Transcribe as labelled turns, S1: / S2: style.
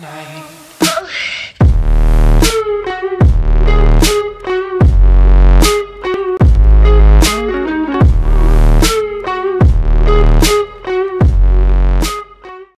S1: night.